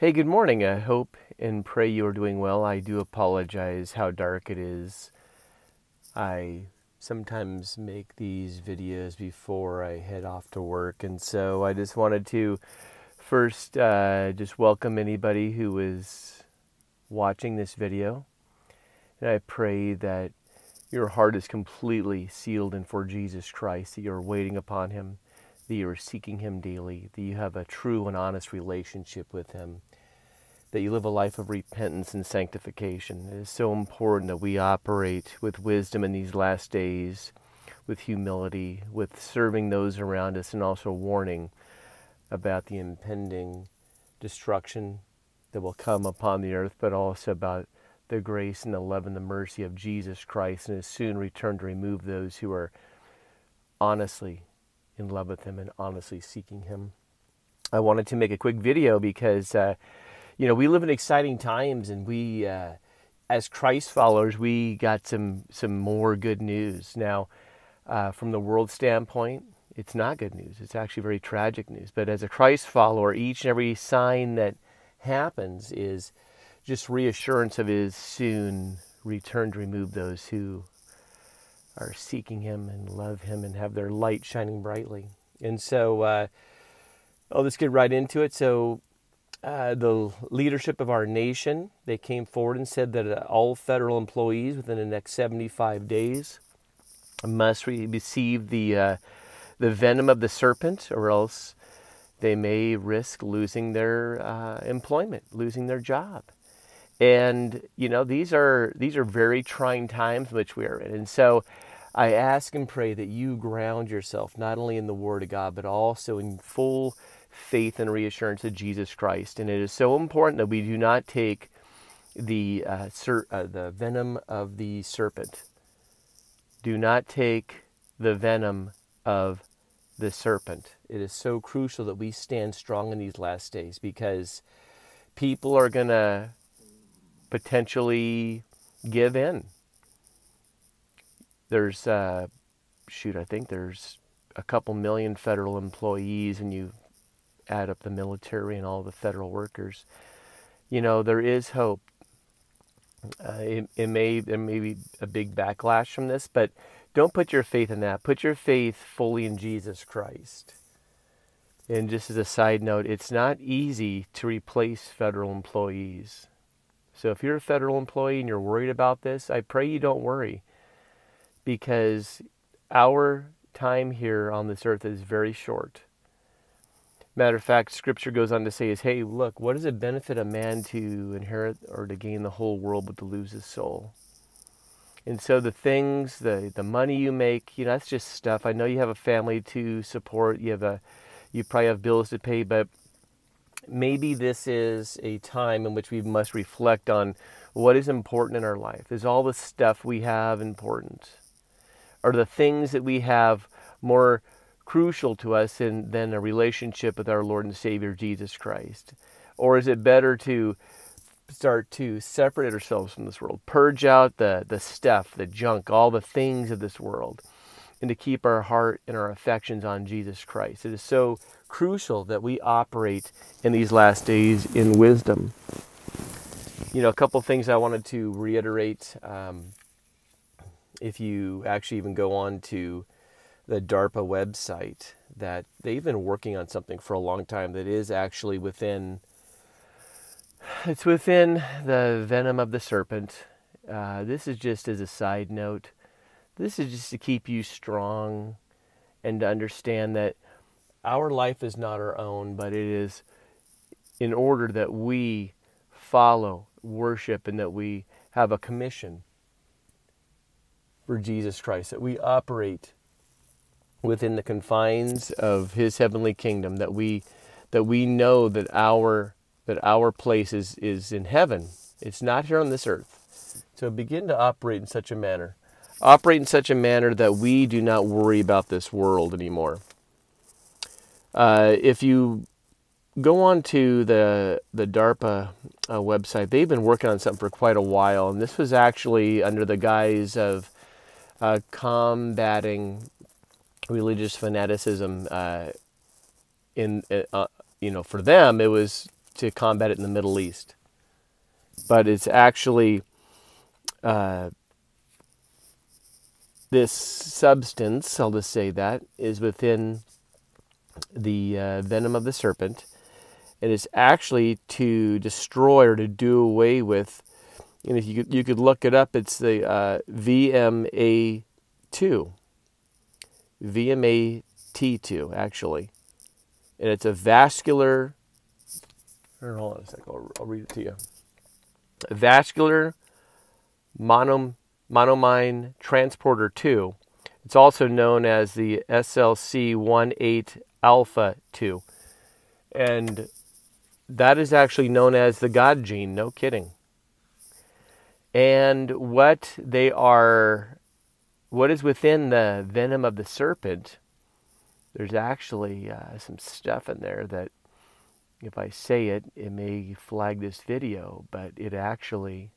Hey, good morning. I hope and pray you are doing well. I do apologize how dark it is. I sometimes make these videos before I head off to work, and so I just wanted to first uh, just welcome anybody who is watching this video. And I pray that your heart is completely sealed in for Jesus Christ, that you're waiting upon Him, that you are seeking Him daily, that you have a true and honest relationship with Him, that you live a life of repentance and sanctification. It is so important that we operate with wisdom in these last days, with humility, with serving those around us, and also warning about the impending destruction that will come upon the earth, but also about the grace and the love and the mercy of Jesus Christ and his soon return to remove those who are honestly in love with him and honestly seeking him. I wanted to make a quick video because, uh, you know, we live in exciting times and we, uh, as Christ followers, we got some, some more good news. Now, uh, from the world standpoint, it's not good news. It's actually very tragic news. But as a Christ follower, each and every sign that happens is just reassurance of his soon return to remove those who are seeking him and love him and have their light shining brightly. And so, uh, oh, let's get right into it. So, uh, the leadership of our nation, they came forward and said that uh, all federal employees within the next 75 days must receive the uh, the venom of the serpent, or else they may risk losing their uh, employment, losing their job and you know these are these are very trying times which we are in and so i ask and pray that you ground yourself not only in the word of god but also in full faith and reassurance of jesus christ. And it is so important that we do not take the uh, ser- uh, the venom of the serpent. Do not take the venom of the serpent. It is so crucial that we stand strong in these last days because people are going to potentially give in. There's, uh, shoot, I think there's a couple million federal employees, and you add up the military and all the federal workers. You know, there is hope. Uh, it, it may there may be a big backlash from this, but don't put your faith in that. Put your faith fully in Jesus Christ. And just as a side note, it's not easy to replace federal employees. So if you're a federal employee and you're worried about this, I pray you don't worry because our time here on this earth is very short. Matter of fact, scripture goes on to say is, hey, look, what does it benefit a man to inherit or to gain the whole world but to lose his soul? And so the things, the the money you make, you know, that's just stuff. I know you have a family to support, you have a you probably have bills to pay, but maybe this is a time in which we must reflect on what is important in our life. Is all the stuff we have important? Are the things that we have more crucial to us in, than a relationship with our Lord and Savior Jesus Christ? Or is it better to start to separate ourselves from this world, purge out the, the stuff, the junk, all the things of this world, and to keep our heart and our affections on Jesus Christ? It is so crucial that we operate in these last days in wisdom. You know, a couple things I wanted to reiterate. Um, if you actually even go on to the DARPA website, that they've been working on something for a long time that is actually within it's within the venom of the serpent. Uh, this is just as a side note. This is just to keep you strong and to understand that our life is not our own, but it is in order that we follow, worship, and that we have a commission for Jesus Christ, that we operate within the confines of his heavenly kingdom, that we that we know that our that our place is, is in heaven. It's not here on this earth. So begin to operate in such a manner. Operate in such a manner that we do not worry about this world anymore. Uh, if you go on to the the DARPA uh, website, they've been working on something for quite a while, and this was actually under the guise of uh, combating religious fanaticism. Uh, in uh, you know, for them, it was to combat it in the Middle East. But it's actually uh, this substance, I'll just say that, is within the uh, venom of the serpent. It is actually to destroy or to do away with. And if you could, you could look it up, it's the uh, VMA2. VMAT2, actually. And it's a vascular. Hold on a second, I'll, I'll read it to you. Vascular monom, monoamine transporter 2. It's also known as the SLC18 alpha 2. And that is actually known as the God gene, no kidding. And what they are, what is within the venom of the serpent, there's actually uh, some stuff in there that, if I say it, it may flag this video, but it actually,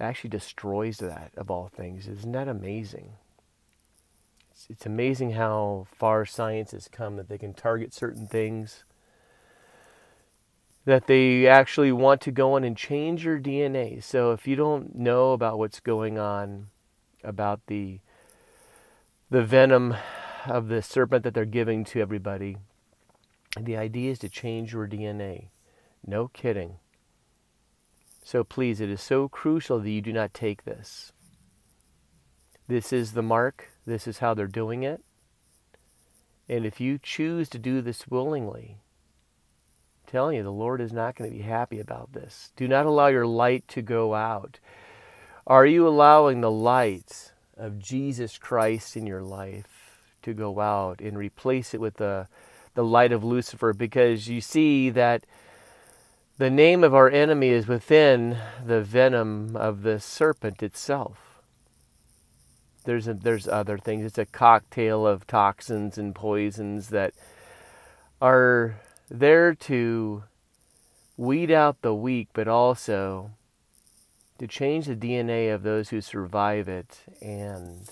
actually destroys that of all things. Isn't that amazing? It's, it's amazing how far science has come that they can target certain things that they actually want to go in and change your DNA. So if you don't know about what's going on about the the venom of the serpent that they're giving to everybody, the idea is to change your DNA. No kidding. So please, it is so crucial that you do not take this. This is the mark. This is how they're doing it. And if you choose to do this willingly, telling you, the Lord is not going to be happy about this. Do not allow your light to go out. Are you allowing the light of Jesus Christ in your life to go out and replace it with the, the light of Lucifer? Because you see that the name of our enemy is within the venom of the serpent itself. There's, a, there's other things. It's a cocktail of toxins and poisons that are there to weed out the weak, but also to change the DNA of those who survive it and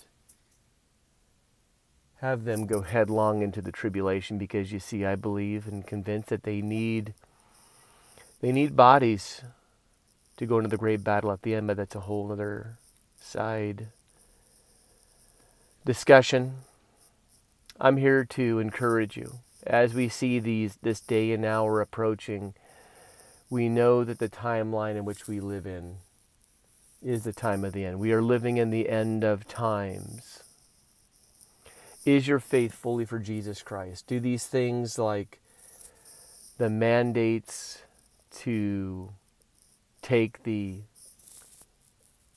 have them go headlong into the tribulation because you see I believe and convinced that they need they need bodies to go into the great battle at the end, but that's a whole other side discussion. I'm here to encourage you as we see these this day and hour approaching, we know that the timeline in which we live in is the time of the end. We are living in the end of times. Is your faith fully for Jesus Christ? Do these things like the mandates to take the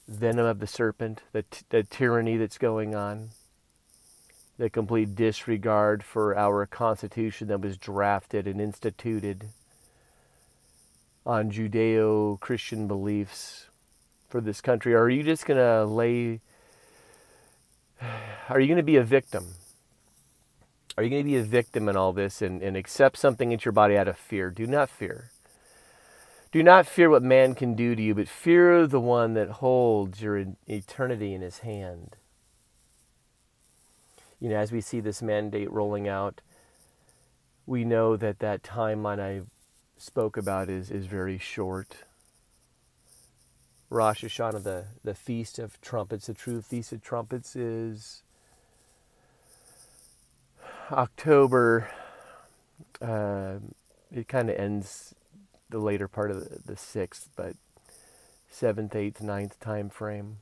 venom of the serpent, the, t- the tyranny that's going on, the complete disregard for our Constitution that was drafted and instituted on Judeo Christian beliefs for this country? Are you just going to lay, are you going to be a victim? Are you going to be a victim in all this and, and accept something into your body out of fear? Do not fear. Do not fear what man can do to you, but fear the one that holds your eternity in his hand you know, as we see this mandate rolling out, we know that that timeline I spoke about is, is very short. Rosh Hashanah, the, the Feast of Trumpets, the true Feast of Trumpets is October. Uh, it kind of ends the later part of the, the 6th, but 7th, 8th, ninth time frame.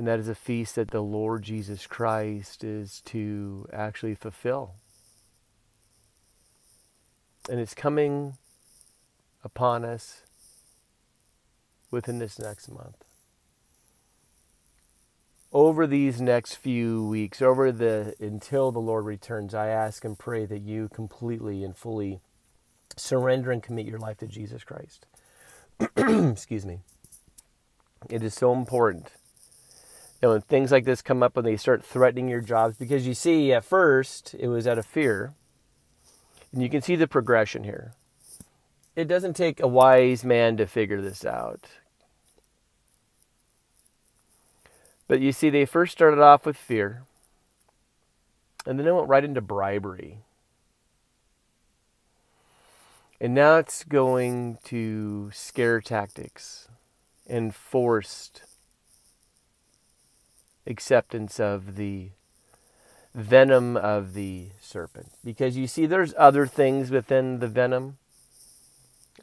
And that is a feast that the Lord Jesus Christ is to actually fulfill. And it's coming upon us within this next month. Over these next few weeks, over the until the Lord returns, I ask and pray that you completely and fully surrender and commit your life to Jesus Christ. Excuse me. It is so important you know, when things like this come up and they start threatening your jobs, because you see, at first, it was out of fear. And you can see the progression here. It doesn't take a wise man to figure this out. But you see, they first started off with fear, and then it went right into bribery. And now it's going to scare tactics and forced acceptance of the venom of the serpent. Because you see, there's other things within the venom.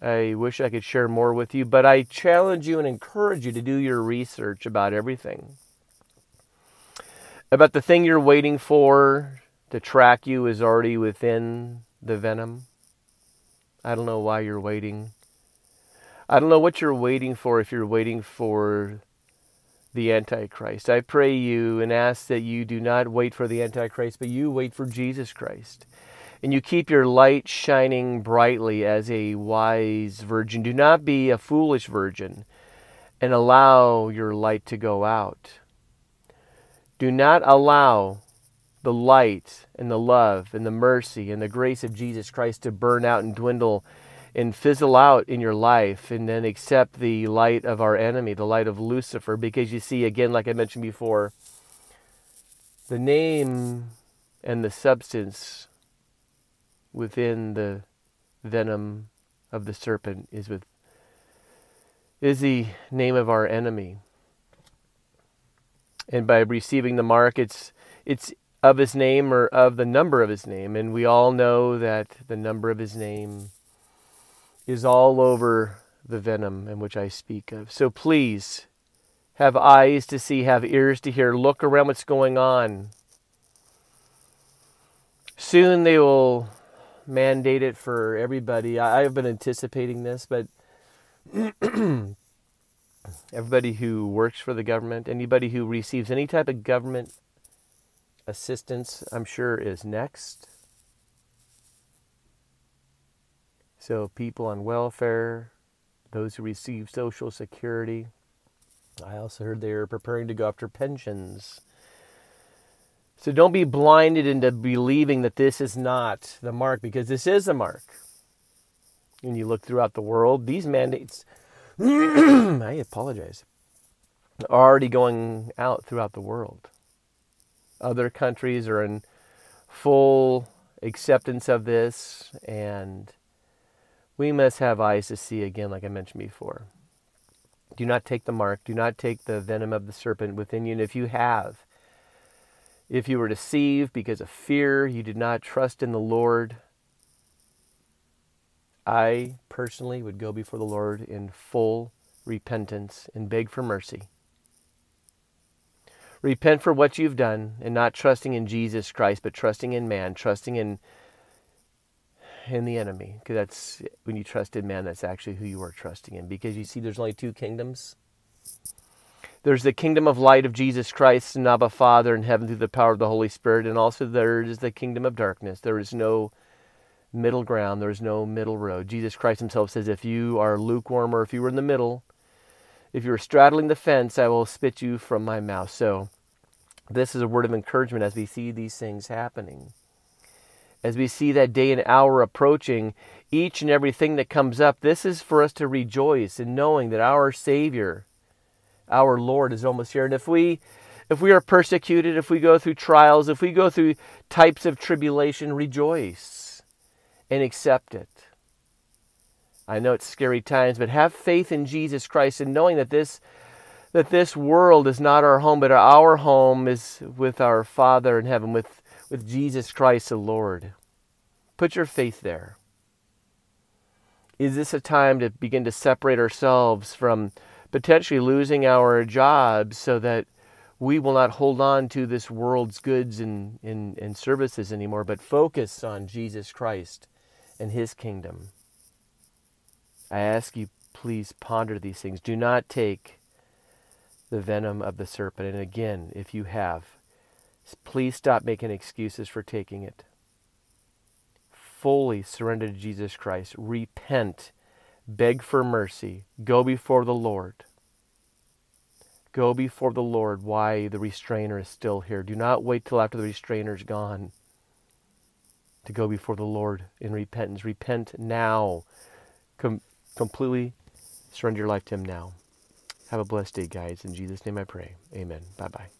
I wish I could share more with you, but I challenge you and encourage you to do your research about everything. About the thing you're waiting for to track you is already within the venom. I don't know why you're waiting. I don't know what you're waiting for if you're waiting for the Antichrist. I pray you and ask that you do not wait for the Antichrist, but you wait for Jesus Christ. And you keep your light shining brightly as a wise virgin. Do not be a foolish virgin and allow your light to go out. Do not allow the light and the love and the mercy and the grace of Jesus Christ to burn out and dwindle and fizzle out in your life and then accept the light of our enemy, the light of Lucifer. Because you see, again, like I mentioned before, the name and the substance within the venom of the serpent is with is the name of our enemy. And by receiving the mark, it's it's of his name or of the number of his name. And we all know that the number of his name is all over the venom in which I speak of. So please have eyes to see, have ears to hear, look around what's going on. Soon they will mandate it for everybody. I have been anticipating this, but everybody who works for the government, anybody who receives any type of government assistance, I'm sure, is next. So, people on welfare, those who receive Social Security. I also heard they are preparing to go after pensions. So, don't be blinded into believing that this is not the mark, because this is a mark. When you look throughout the world, these mandates, I apologize, are already going out throughout the world. Other countries are in full acceptance of this, and we must have eyes to see again, like I mentioned before. Do not take the mark, do not take the venom of the serpent within you. And if you have, if you were deceived because of fear, you did not trust in the Lord, I personally would go before the Lord in full repentance and beg for mercy. Repent for what you've done and not trusting in Jesus Christ, but trusting in man, trusting in in the enemy. Because that's when you trust in man, that's actually who you are trusting in. Because you see, there's only two kingdoms. There's the kingdom of light of Jesus Christ and Abba Father in heaven through the power of the Holy Spirit, and also there is the kingdom of darkness. There is no middle ground. There is no middle road. Jesus Christ Himself says, if you are lukewarm or if you were in the middle, if you are straddling the fence, I will spit you from my mouth. So, this is a word of encouragement as we see these things happening. As we see that day and hour approaching, each and everything that comes up, this is for us to rejoice in knowing that our Savior, our Lord, is almost here. And if we if we are persecuted, if we go through trials, if we go through types of tribulation, rejoice and accept it. I know it's scary times, but have faith in Jesus Christ and knowing that this that this world is not our home, but our home is with our Father in heaven, with, with Jesus Christ the Lord. Put your faith there. Is this a time to begin to separate ourselves from potentially losing our jobs so that we will not hold on to this world's goods and, and, and services anymore, but focus on Jesus Christ and His kingdom? I ask you, please ponder these things. Do not take the venom of the serpent. And again, if you have, please stop making excuses for taking it. Fully surrender to Jesus Christ. Repent. Beg for mercy. Go before the Lord. Go before the Lord why the restrainer is still here. Do not wait till after the restrainer is gone to go before the Lord in repentance. Repent now. Com- completely surrender your life to Him now. Have a blessed day, guys. In Jesus' name I pray. Amen. Bye bye.